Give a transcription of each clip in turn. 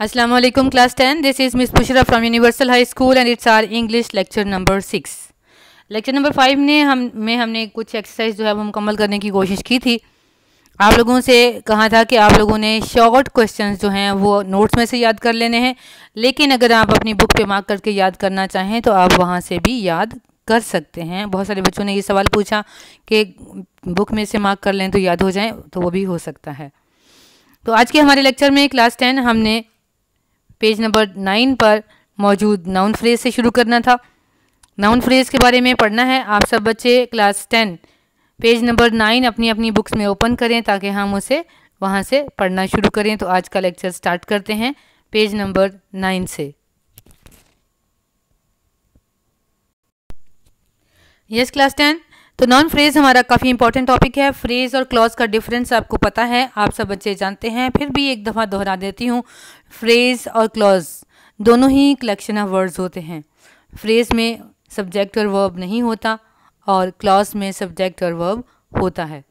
Assalamu alaikum class 10 this is Miss from Universal High School and it's our English lecture number 6 lecture number five ने हम, में हमने कुछ exercise जो है वो मुकम्मल करने की कोशिश की थी। आप लोगों से कहा था कि आप लोगों ने शॉर्ट क्वेश्चंस जो हैं वो नोट्स में से याद कर लेने हैं। लेकिन अगर आप अपनी बुक पे मार्क करके याद करना चाहें तो आप वहाँ से भी याद कर सकते हैं। बहुत सारे बच्चों ने ये सवाल पूछा कि बुक में से मार्क कर लें तो याद हो जाए तो वो भी हो सकता है। तो आज के हमारे लेक्चर में क्लास टेन हमने पेज नंबर नाइन पर मौजूद नाउन फ्रेज से शुरू करना था। नाउन फ्रेज के बारे में पढ़ना है। आप सब बच्चे class ten page number nine अपनी अपनी बुक्स में ओपन करें ताकि हम उसे वहाँ से पढ़ना शुरू करें। तो आज का लेक्चर स्टार्ट करते हैं पेज नंबर नाइन से। यस क्लास टेन तो नॉन फ्रेज हमारा काफ़ी इंपॉर्टेंट टॉपिक है। फ्रेज और क्लॉज का डिफरेंस आपको पता है। आप सब बच्चे जानते हैं। फिर भी एक दफ़ा दोहरा देती हूँ। फ्रेज और क्लॉज दोनों ही कलेक्शन ऑफ़ वर्ड्स होते हैं। फ्रेज में सब्जेक्ट और वर्ब नहीं होता और क्लॉज में सब्जेक्ट और वर्ब होता है।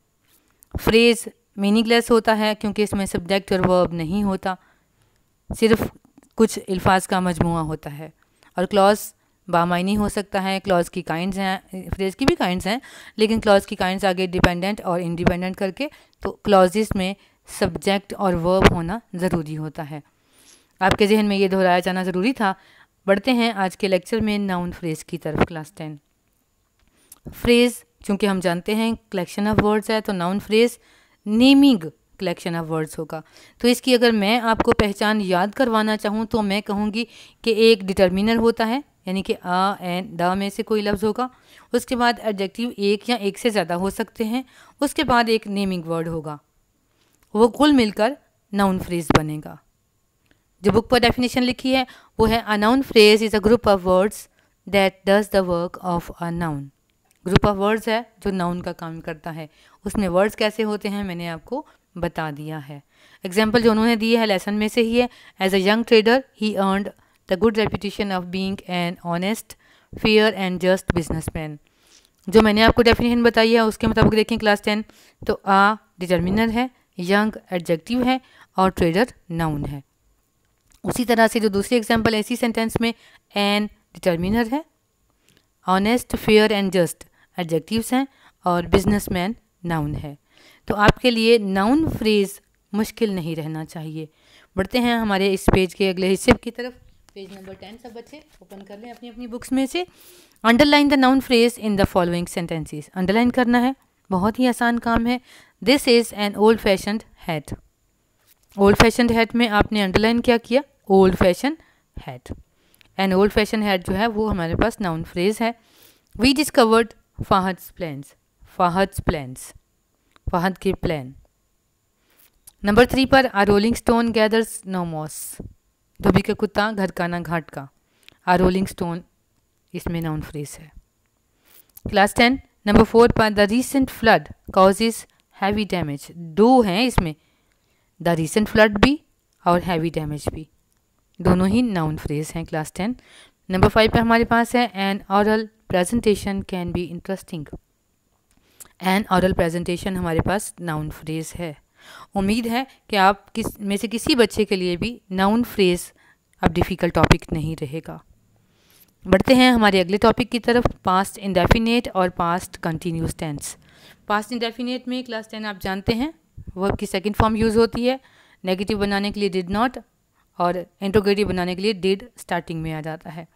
फ्रेज मीनिंगलेस होता है क्योंकि इसमें सब्जेक्ट और वर्ब नहीं होता। सिर्फ़ कुछ अल्फाज का मजमू होता है। और क्लॉज बामायनी हो सकता है क्लॉज की काइंड्स हैं फ्रेज की भी काइंड्स हैं, लेकिन क्लॉज की काइंड्स आगे डिपेंडेंट और इंडिपेंडेंट करके तो क्लॉजिस में सब्जेक्ट और वर्ब होना ज़रूरी होता है। आपके जहन में ये दोहराया जाना ज़रूरी था। बढ़ते हैं आज के लेक्चर में नाउन फ्रेज की तरफ़ क्लास टेन फ्रेज चूँकि हम जानते हैं कलेक्शन ऑफ़ वर्ड्स है तो noun phrase naming collection of words होगा। तो इसकी अगर मैं आपको पहचान याद करवाना चाहूँ तो मैं कहूँगी कि एक डिटर्मिनर होता है यानी कि आ, एन, द में से कोई लफ्ज़ होगा। उसके बाद एडजेक्टिव एक या एक से ज़्यादा हो सकते हैं। उसके बाद एक नेमिंग वर्ड होगा। वो कुल मिलकर नाउन फ्रेज बनेगा। जो बुक पर डेफिनेशन लिखी है, वो है a noun phrase is a group of words that does the work of a noun group of words है, जो नाउन का काम करता है। उसमें वर्ड्स कैसे होते हैं, मैंने आपको बता दिया है। एग्ज़ाम्पल जो उन्होंने दिए है लेसन में से ही है। As a young trader he earned the good reputation of being an honest fair and just businessman जो मैंने आपको डेफिनेशन बताई है, उसके मुताबिक देखें क्लास टेन तो आ डिटर्मिनर है यंग एडजेक्टिव है और ट्रेडर नाउन है। उसी तरह से जो दूसरी एग्ज़ाम्पल ऐसी सेंटेंस में एन डिटर्मिनर है। Honest fair and just adjectives हैं और बिजनेसमैन नाउन है। तो आपके लिए नाउन फ्रेज मुश्किल नहीं रहना चाहिए। बढ़ते हैं हमारे इस पेज के अगले हिस्से की तरफ़। पेज नंबर टेन सब बच्चे ओपन कर लें अपनी अपनी बुक्स में से। Underline the noun phrase in the following sentences underline करना है, बहुत ही आसान काम है। This is an old fashion hat old fashion hat में आपने अंडरलाइन क्या किया? Old fashion hat an old fashion hat जो है, वो हमारे पास नाउन फ्रेज है। We discovered Fahad's plans Fahad's plans Fahad के प्लान नंबर थ्री पर a rolling stone gathers no moss धोबी का कुत्ता घर का ना घाट का। आ रोलिंग स्टोन इसमें नाउन फ्रेज है। क्लास टेन नंबर फोर पर the recent flood causes heavy damage दो हैं इसमें। द रीसेंट फ्लड भी और हैवी डैमेज भी। दोनों ही नाउन फ्रेज हैं क्लास टेन नंबर फाइव पे हमारे पास है an oral presentation can be interesting an oral presentation हमारे पास नाउन फ्रेज है। उम्मीद है कि आप किस, में से किसी बच्चे के लिए भी नाउन फ्रेज अब डिफ़िकल्ट टॉपिक नहीं रहेगा। बढ़ते हैं हमारे अगले टॉपिक की तरफ़ पास्ट इंडेफिनेट और past continuous tense past indefinite में क्लास टेन आप जानते हैं वर्ब की सेकंड फॉर्म यूज़ होती है नेगेटिव बनाने के लिए डिड नॉट और इंट्रोगेटिव बनाने के लिए डिड स्टार्टिंग में आ जाता है।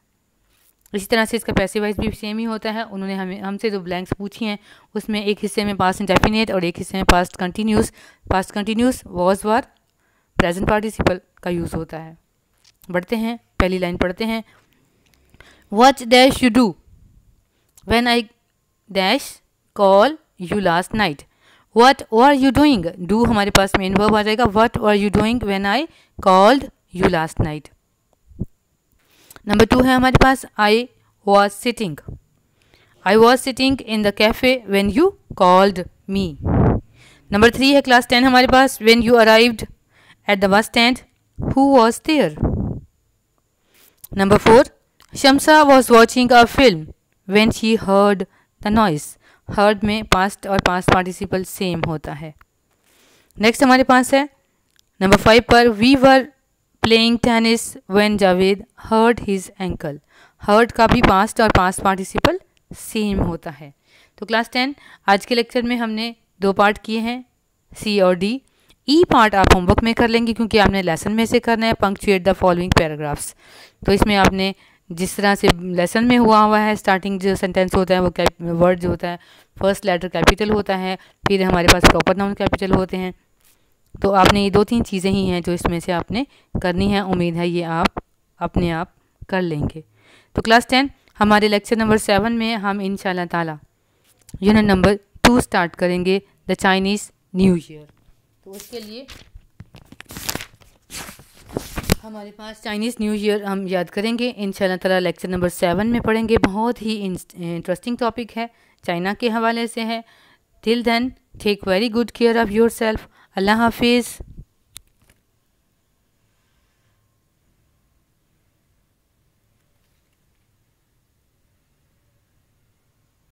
इसी तरह से इसका पैसे वाइज भी सेम ही होता है। उन्होंने हमें, हमसे जो ब्लैंक्स पूछी हैं, उसमें एक हिस्से में पास्ट इंडेफिनेट और एक हिस्से में past continuous past continuous was were present participle का यूज़ होता है। बढ़ते हैं, पहली लाइन पढ़ते हैं। What dash you do when I dash call you last night what are you doing do हमारे पास मेन वर्ब आ जाएगा। What are you doing when I called you last night number two है हमारे पास I was sitting I was sitting in the cafe when you called me number three है class ten हमारे पास when you arrived at the bus stand who was there number four Shamsa was watching a film when she heard the noise heard में past और past participle same होता है. Next हमारे पास है number five पर we were playing tennis when Javed heard his uncle heard का भी पास्ट और पास्ट पार्टिसिपल सेम होता है। तो क्लास टेन आज के लेक्चर में हमने दो पार्ट किए हैं सी और डी ई पार्ट आप होमवर्क में कर लेंगे क्योंकि आपने लेसन में से करना है पंक्चुएट द फॉलोइंग पैराग्राफ्स तो इसमें आपने जिस तरह से लेसन में हुआ हुआ है स्टार्टिंग जो सेंटेंस होता है, वो कैप वर्ड जो होता है फ़र्स्ट लेटर कैपिटल होता है, फिर हमारे पास प्रॉपर नाउन कैपिटल होते हैं। तो आपने ये दो तीन चीज़ें ही हैं जो इसमें से आपने करनी है। उम्मीद है ये आप अपने आप कर लेंगे। तो क्लास टेन, हमारे लेक्चर नंबर सेवन में हम इन ताला यूनिट नंबर टू स्टार्ट करेंगे, द चाइनीज़ न्यू ईयर। तो उसके लिए हमारे पास चाइनीज़ न्यू ईयर हम याद करेंगे। इन ताला लेक्चर नंबर सेवन में पढ़ेंगे। बहुत ही इंटरेस्टिंग टॉपिक है। चाइना के हवाले से है। Till then, take very good care of yourself अल्लाह हाफिज़।